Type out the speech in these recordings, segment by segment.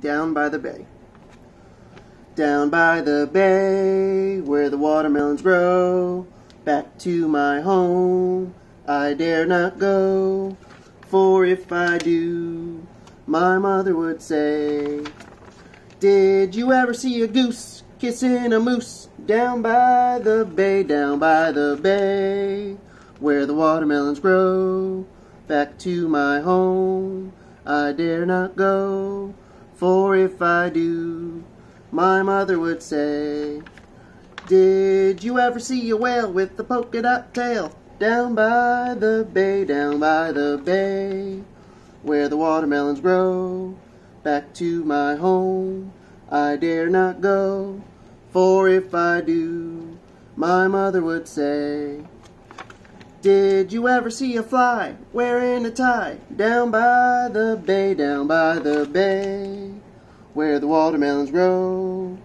down by the bay. Down by the bay, where the watermelons grow, back to my home I dare not go, for if I do, my mother would say, Did you ever see a goose kissing a moose down by the bay, down by the bay, where the watermelons grow, back to my home I dare not go, for if I do, my mother would say, Did you ever see a whale with a polka dot tail? Down by the bay, down by the bay, where the watermelons grow. Back to my home, I dare not go, for if I do, my mother would say, Did you ever see a fly wearing a tie? Down by the bay, down by the bay, where the watermelons grow.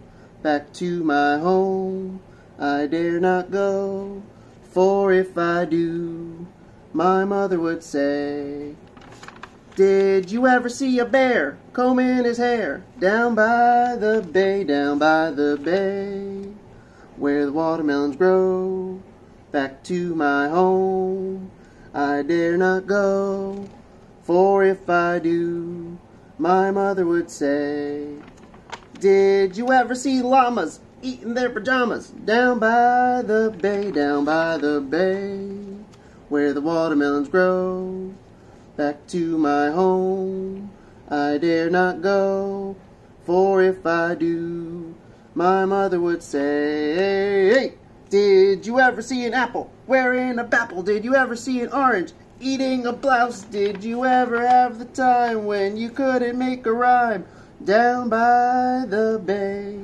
Back to my home, I dare not go, for if I do, my mother would say, Did you ever see a bear combing his hair down by the bay, down by the bay, where the watermelons grow? Back to my home, I dare not go, for if I do, my mother would say, did you ever see llamas eating their pajamas down by the bay, down by the bay, where the watermelons grow? Back to my home, I dare not go, for if I do, my mother would say, hey, did you ever see an apple wearing a bapple? Did you ever see an orange eating a blouse? Did you ever have the time when you couldn't make a rhyme? down by the bay.